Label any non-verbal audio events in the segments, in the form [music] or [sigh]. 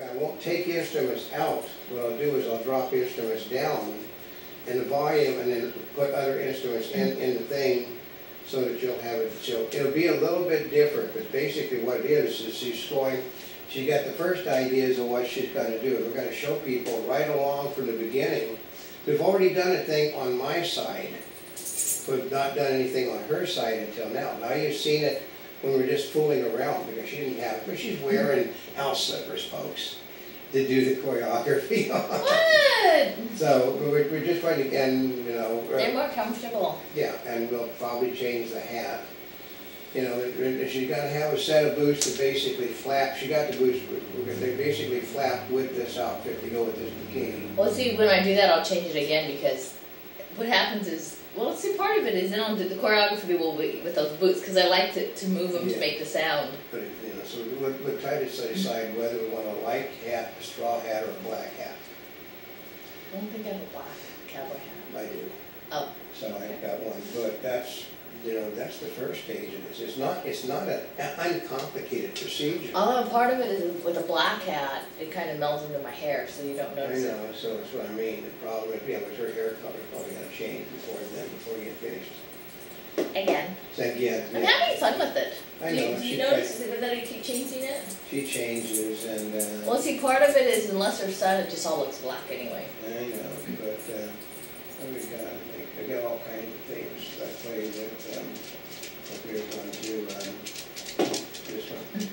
I won't take instruments out, what I'll do is I'll drop instruments down in the volume and then put other instruments in, in the thing so that you'll have it, so it'll be a little bit different, but basically what it is, is she's going, she got the first ideas of what she's gonna do, and we're gonna show people right along from the beginning. We've already done a thing on my side, but not done anything on her side until now. Now you've seen it when we're just fooling around, because she didn't have, but she's wearing house slippers, folks, to do the choreography [laughs] on. What? So, we're, we're just trying to, and, you know. uh, They're more comfortable. yeah, and we'll probably change the hat. You know, she's gonna have a set of boots that basically flap, she got the boots, they basically flap with this outfit to go with this bikini. Well, see, when I do that, I'll change it again because what happens is, well, see, part of it is then I'll do the choreography will be with those boots because I like to, to move them Yeah. to make the sound. But, you know, so we'll, we'll try to decide whether we want a light hat, a straw hat, or a black hat. I don't think I have a black cowboy hat. I do. Oh, So I got one, but that's, you know, that's the first stage of this. It's not, it's not an uncomplicated procedure. although part of it is with a black hat, it kind of melds into my hair, so you don't I notice it. know, so that's what I mean. The problem, is, yeah, with her hair color, probably gotta change before then, before you get finished. Again, So again, I'm having fun with it. I Do you, know, do she you notice that I keep changing it? she changes and, uh, Well, see, part of it is unless they're sun, it just all looks black anyway. I know, but, uh, what we got, I I got all kinds of things I play with, um, hope you're to, um, this one.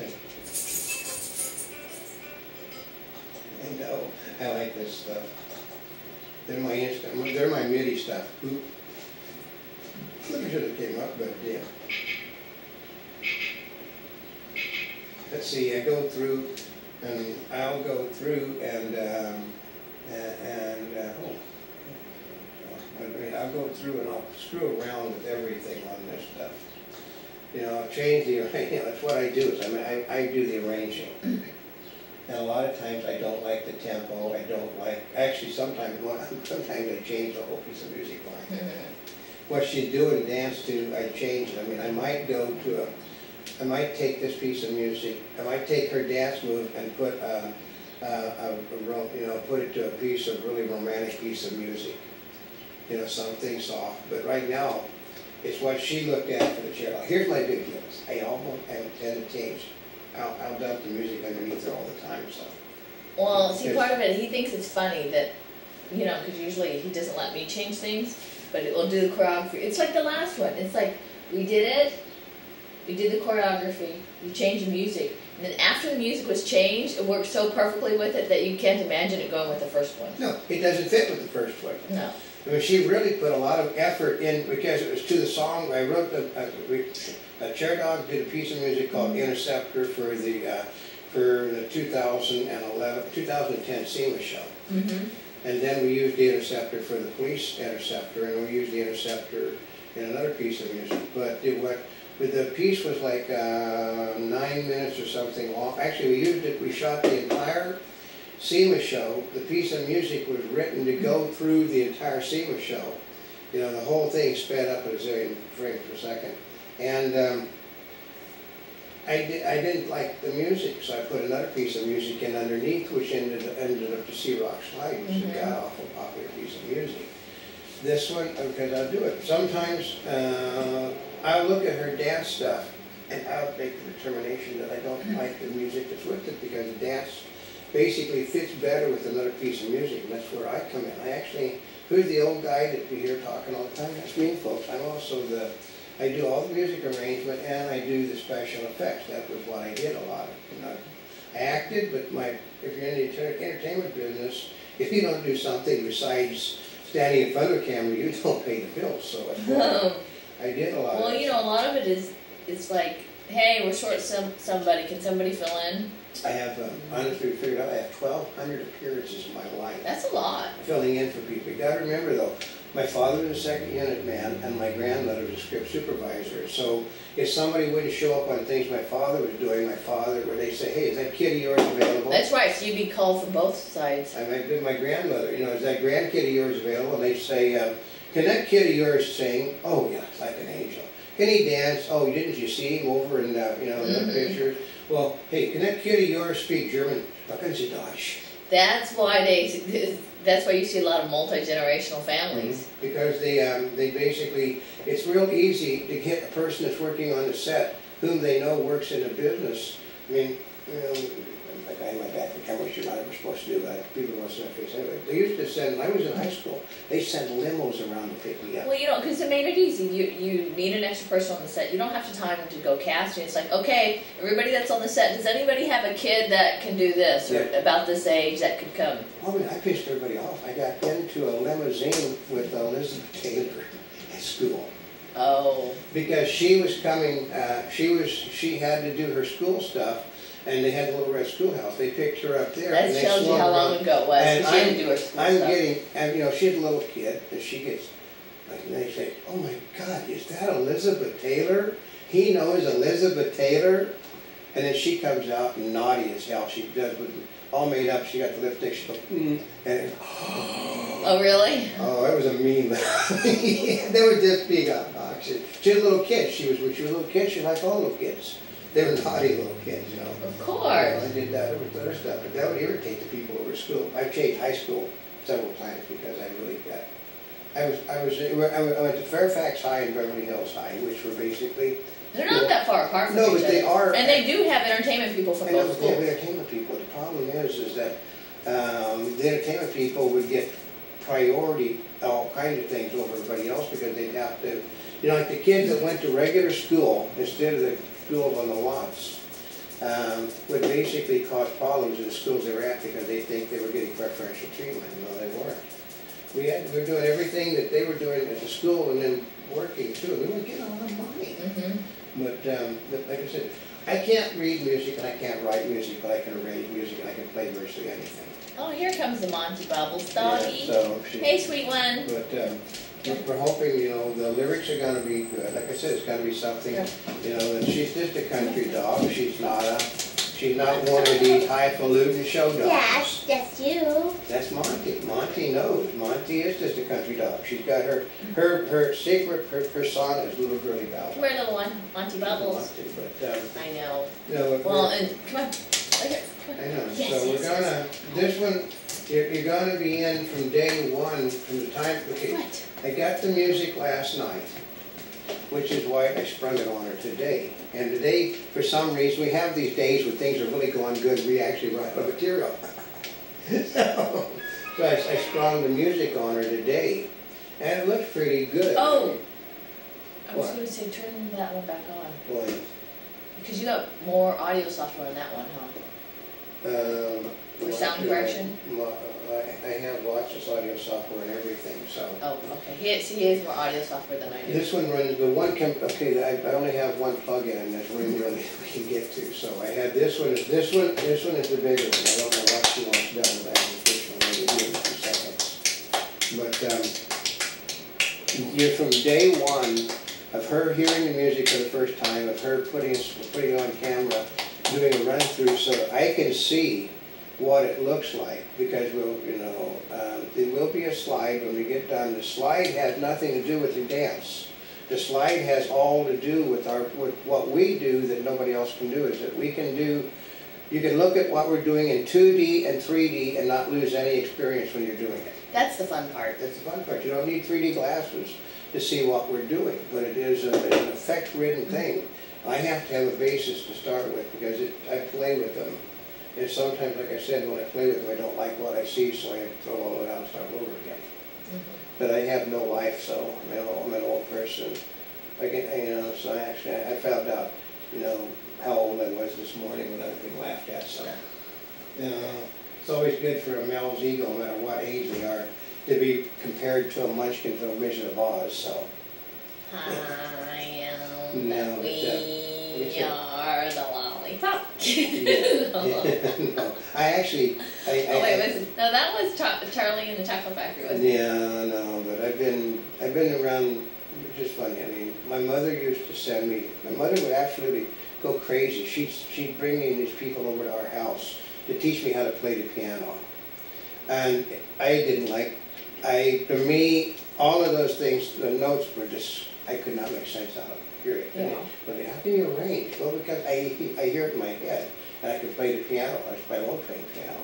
Yeah. I know, I like this stuff. They're my instant, they're my MIDI stuff. Oop. Look at it came up, but did. Let's see, I go through, and I'll go through and, um, a- and, uh, oh. I mean, I'll go through and I'll screw around with everything on this stuff. You know, I'll change the, [laughs] you know, that's what I do, is I mean, I, I do the arranging. And a lot of times I don't like the tempo, I don't like, actually sometimes, [laughs] sometimes I change the whole piece of music line. Mm-hmm. What she'd do and dance to, I change it, I mean, I might go to a, I might take this piece of music, I might take her dance move and put a, Uh, a, a, you know, put it to a piece of really romantic piece of music. You know, something soft, but right now, it's what she looked at for the chair. Here's my big deal, is I almost, I tend to change, I'll, I'll dump the music underneath it all the time, so. Well, see, part of it, he thinks it's funny that, you know, because usually he doesn't let me change things, but it will do the choreography. It's like the last one. It's like we did it, we did the choreography, we changed the music, and then after the music was changed, it worked so perfectly with it that you can't imagine it going with the first one. No, it doesn't fit with the first one. No. I mean, she really put a lot of effort in, because it was to the song, I wrote a, we- uh, Chairdoog did a piece of music called Interceptor for the, uh, for the 2011, 2010 SEMA show. Mm-hmm. And then we used the Interceptor for the police interceptor, and we used the Interceptor in another piece of music. But it what, but the piece was like, uh, nine minutes or something long, actually, we used it, we shot the entire SEMA show, the piece of music was written to go through the entire SEMA show. You know, the whole thing sped up at a zillion frames per second. And, um, I di- I didn't like the music, so I put another piece of music in underneath, which ended, ended up to Sea Rock Slide, which is a Mhm. god awful popular piece of music. This one, because I'll do it, sometimes, uh, I'll look at her dance stuff, and I'll make the determination that I don't mm-hmm. like the music that's with it, because dance basically fits better with another piece of music, and that's where I come in. I actually, who's the old guy that you hear talking all the time? That's me, folks. I'm also the, I do all the music arrangement and I do the special effects. That was what I did a lot of, you know. I acted, but my, if you're in the enter- entertainment business, [laughs] if you don't do something besides standing in front of the camera, you don't pay the bills, so why [laughs] I did a lot well, you know, a lot of it is, it's like, hey, we're short some, somebody, can somebody fill in? I have, uh, honestly figured out, I have twelve hundred appearances in my life. That's a lot. filling in for people. You gotta remember though, my father was a second unit man and my grandmother was a script supervisor. So if somebody wouldn't show up on things my father was doing, my father, where they say, hey, is that kid of yours available? That's right, so you'd be called from both sides. I might be my grandmother, you know, is that grandkid of yours available? And they say, uh, can that kid of yours sing? Oh, yeah, it's like an angel. can he dance? Oh, didn't you see him over in, uh, you know, the Mhm. pictures? Well, hey, can that kid of yours speak German? Sprechen Sie Deutsch? That's why they, that's why you see a lot of multi-generational families. Because they, um, they basically, it's real easy to get a person that's working on the set, whom they know works in a business. I mean, you know, I my back to camera, which you're not ever supposed to do, but people see my face anyway. They used to send, when I was in high school, they sent limos around to pick me up. Well, you know, because it made it easy. You you need an extra person on the set. You don't have to time to go casting. It's like, okay, everybody that's on the set, does anybody have a kid that can do this or about this age that could come? Well, I mean, I pissed everybody off. I got into a limousine with Elizabeth Taylor [laughs] at school. Oh, Because she was coming, uh, she was, she had to do her school stuff, and they had the Little Red Schoolhouse. They picked her up there. and that they shows you how around. long ago it was. And she I'm- didn't do her school I'm stuff. getting, and you know, she's a little kid, and she gets, like, and they say, oh my God, is that Elizabeth Taylor? He knows Elizabeth Taylor? And then she comes out naughty as hell, she does, with all made up, she got the lipstick, she goes, mm, and, [gasps] Oh, really? oh, it was a mean, [laughs] they were just being obnoxious. She's a little kid, she was, when she was a little kid, she liked all little kids. They were naughty little kids, you know. Of course. I did that with other stuff, but that would irritate the people over school. I've changed high school several times because I really got, I was, I was, I went to Fairfax High and Beverly Hills High, which were basically, They're not that far apart from No, but they are- And they do have entertainment people from I know both they have schools. entertainment people. The problem is, is that, um, the entertainment people would get priority, all kinds of things over everybody else because they'd have to, you know, like the kids that went to regular school instead of the schools on the lots, um, would basically cause problems in the schools they were at because they think they were getting preferential treatment, no, they weren't. We had, we were doing everything that they were doing at the school and then working too, and we were getting a lot of money. Mhm. But, um, but like I said, I can't read music and I can't write music, but I can arrange music and I can play virtually anything. Oh, here comes the Monty Bubbles Yeah, doggy. So, she, Hey, sweet one. but, um, we're- we're hoping, you know, the lyrics are gonna be good, like I said, it's gonna be something, Yeah. you know, that she's just a country dog, she's not a, she's not one of these highfalutin show dogs. Yes, that's you. That's Monty, Monty knows, Monty is just a country dog, she's got her, her, her secret per- persona is little girly Bella. Come here, little one. Monty Bubbles. Monty, But, um, I know. no, we're- Well, and come on. Right here. Come on. I know, Yes, so we're yes, yes. gonna, this one, you're, you're gonna be in from day one, from the time, okay, What? I got the music last night, which is why I sprung it on her today. And today, for some reason, we have these days when things are really going good, we actually run out of material. [laughs] So, so I, I sprung the music on her today, and it looks pretty good. Oh. I was What? gonna say, turn that one back on. Boy, Because you got more audio software on that one, huh? Um. For sound I- correction? I, I have lots of audio software and everything, so. Oh, okay. He, he has more audio software than I do. This one runs, the one, com- okay, I, I only have one plug-in, and that's really really [laughs] we can get to, so I had this one, this one, this one is the bigger one, I don't know what she wants done, but I can push one, maybe do it in two seconds. But, um, you're from day one of her hearing the music for the first time, of her putting, putting it on camera, doing a run-through, so I can see what it looks like, because we'll, you know, um, there will be a slide when we get done. The slide has nothing to do with the dance. The slide has all to do with our, with what we do that nobody else can do, is that we can do, you can look at what we're doing in two D and three D and not lose any experience when you're doing it. That's the fun part. That's the fun part, you don't need three D glasses to see what we're doing, but it is a- an effect-ridden thing. I have to have a basis to start with, because it, I play with them. And sometimes, like I said, when I play with them, I don't like what I see, so I throw all it out and start over again. But I have no life, so I'm an old, I'm an old person. I get, you know, so I actually, I found out, you know, how old I was this morning when I was being laughed at, so. You know, it's always good for a male's ego, no matter what age they are, to be compared to a munchkin from Wizard of Oz, so. I am, No, but, uh, we it's a- are the lollipop. Yeah. Oh, No, I actually, I, I. Oh, wait, was, no, that was Char- Charlie and the Chocolate Factory, wasn't it? Yeah, no, but I've been, I've been around, is funny, I mean, my mother used to send me, my mother would absolutely go crazy. She'd, she'd bring me these people over to our house to teach me how to play the piano. And I didn't like, I, to me, all of those things, the notes were just, I could not make sense out of them. Period. Yeah. But how can you arrange? Well, because I, I hear it in my head, and I can play the piano, I I won't play piano.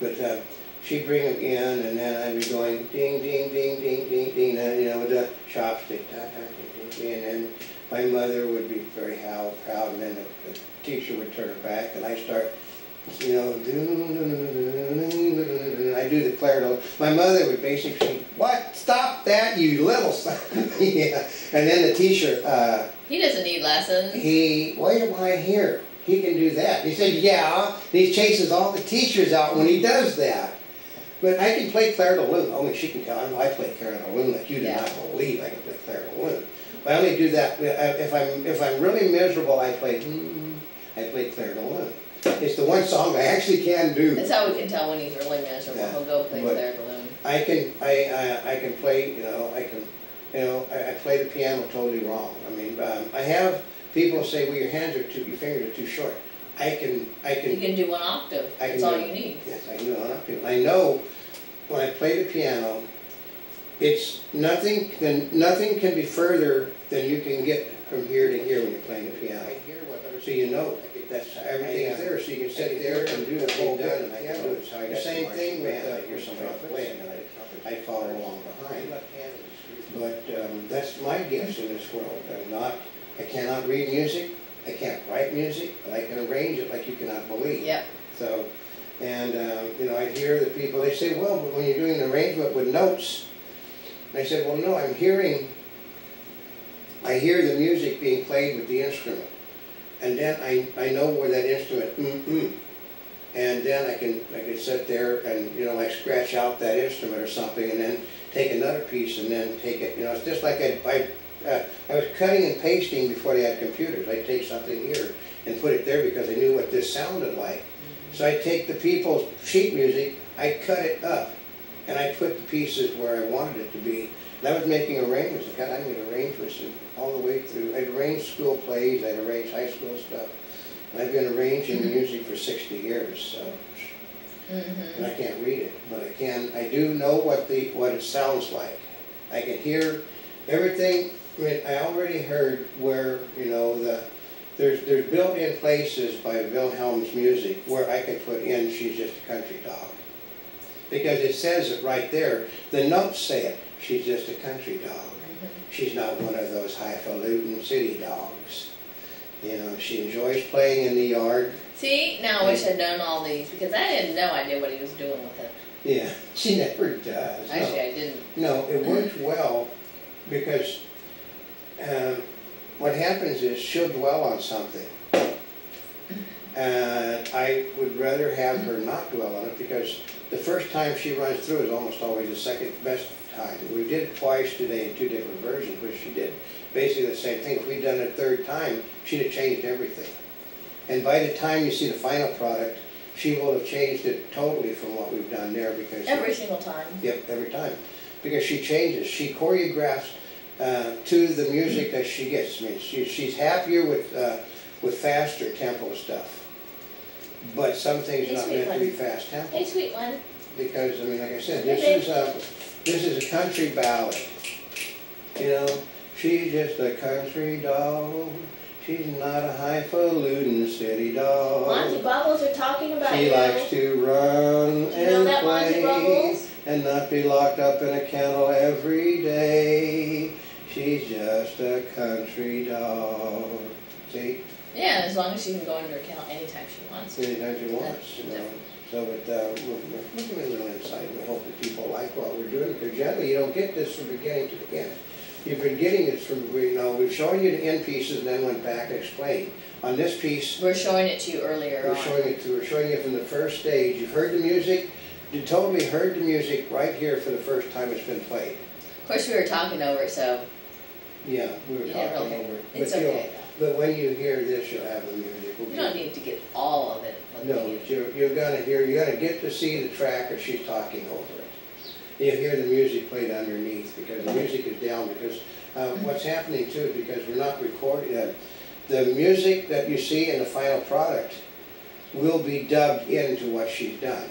But, uh, she'd bring them in, and then I'd be going ding, ding, ding, ding, ding, ding, and, you know, with the chopstick, da, da, ding, ding, ding, and then my mother would be very how, proud, and then the, the teacher would turn her back, and I start, you know, do and I do the clarinet. My mother would basically, what, stop that, you little son. Yeah, and then the teacher, uh, He doesn't need lessons. he, why am I here? He can do that. He said, yeah, and he chases all the teachers out when he does that. But I can play clarinetaloon, only she can tell, I know I play clarinetaloon like you do Yeah. not believe I can play clarinetaloon. But I only do that, uh, if I'm, if I'm really miserable, I play, I play clarinetaloon. It's the one song I actually can do. That's how we can tell when he's really miserable. Yeah. He'll go play But- clair balloon. I can, I, I, I can play, you know, I can, you know, I, I play the piano totally wrong. I mean, um, I have people say, well, your hands are too, your fingers are too short. I can, I can. You can, can do one octave. I That's can all do- you need. yes, I know how to. I know when I play the piano, it's nothing, then, nothing can be further than you can get from here to here when you're playing the piano. So you know, that's, everything is there, so you can sit there and do the whole done, and I can do it. So I- The same thing with, uh, I hear somebody playing, and I, I follow along behind. But um, that's my gifts in this world. I'm not, I cannot read music, I can't write music, but I can arrange it like you cannot believe. Yep. So, and, um, you know, I hear the people, they say, well, but when you're doing an arrangement with notes, and I said, well, no, I'm hearing, I hear the music being played with the instrument. And then I, I know where that instrument, mm-mm. And then I can, I can sit there and, you know, like scratch out that instrument or something and then take another piece and then take it, you know, it's just like I, I, uh, I was cutting and pasting before they had computers. I'd take something here and put it there because I knew what this sounded like. So I'd take the people's sheet music, I'd cut it up, and I'd put the pieces where I wanted it to be. And I was making arrangements, God, I made arrangements all the way through, I'd arranged school plays, I'd arranged high school stuff. I've been arranging music for sixty years, so, Mm-hmm. and I can't read it, but I can, I do know what the, what it sounds like. I can hear everything, I mean, I already heard where, you know, the, there's, there's built-in places by Wilhelm's music where I can put in, she's just a country dog. Because it says it right there, the notes say it, she's just a country dog. She's not one of those highfalutin city dogs. You know, she enjoys playing in the yard. See, now I wish I'd known all these because I had no idea what he was doing with it. Yeah, [laughs] she never does. no. Actually, I didn't. No, it works well because um, what happens is she'll dwell on something. And I would rather have her not dwell on it because the first time she runs through is almost always the second best We did it twice today in two different versions, but she did basically the same thing. If we'd done it a third time, she'd have changed everything. And by the time you see the final product, she will have changed it totally from what we've done there because. Every single time. Yep, every time. Because she changes, she choreographs uh, to the music that she gets. I mean, she, she's happier with, uh, with faster tempo stuff. But some things are not Hey, meant to be fast tempo. Hey, sweet one. Because, I mean, like I said, Hey, this is a, this is a country ballad. You know, she's just a country dog. She's not a highfalutin city dog. Monty Bubbles are talking about She you. likes to run Do you know and that, Monty play Bubbles? and not be locked up in a kennel every day. She's just a country dog. See, Yeah, as long as she can go into her kennel anytime she wants. anytime she wants, That's you know. different. So, but, uh, we're, we're giving a little insight. We hope that people like what we're doing, because generally you don't get this from beginning to the end. You've been getting it from, you know, we've shown you the end pieces and then went back and explained. On this piece, We're showing it to you earlier We're on. showing it to, we're showing it from the first stage. You've heard the music, you totally heard the music right here for the first time it's been played. Of course, we were talking over it, so Yeah, we were you talking over it. It's But you'll- okay. But when you hear this, you'll have the music. We'll You don't need to get all of it. But you're, you're gonna hear, you're gonna get to see the track as she's talking over it. You'll hear the music played underneath, because the music is down, because, uh, what's happening too, is because we're not recording, uh, the music that you see in the final product will be dubbed into what she's done.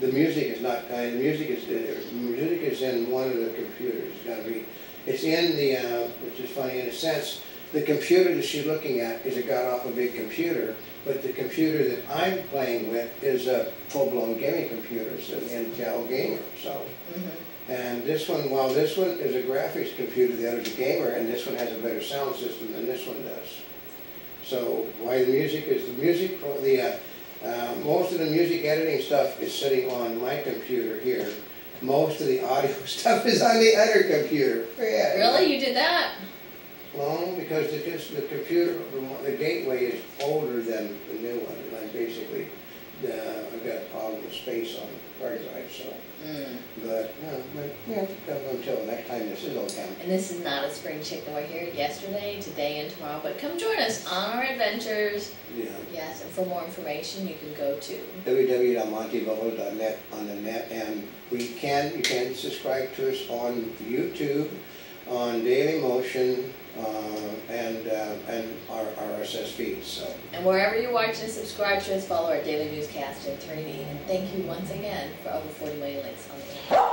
The music is not, uh, the music is, uh, music is in one of the computers, it's gonna be, it's in the, uh, which is funny, in a sense, the computer that she's looking at is a god-awful big computer, but the computer that I'm playing with is a full-blown gaming computer, it's an Intel gamer, so. Mhm. And this one, while this one is a graphics computer, the other's a gamer, and this one has a better sound system than this one does. So why the music is, the music, for the, uh, uh, most of the music editing stuff is sitting on my computer here. Most of the audio [laughs] stuff is on the other computer. Yeah. Really, you did that? Well, because the, just the computer, the the gateway is older than the new one, and I basically, uh, I've got a problem with space on the hard drive, so. Mm. But, no, but, yeah, until next time this is all done. And this is not a spring chicken. We're here yesterday, today, and tomorrow. But come join us on our adventures. Yeah. Yes, and for more information, you can go to. www.montebubbles.net on the net, and we can, you can subscribe to us on YouTube, on Dailymotion, uh, and, uh, and our RSS feed, so. And wherever you watch watching, subscribe to us, follow our daily newscast in 3D. And thank you once again for over 40 million likes on the internet.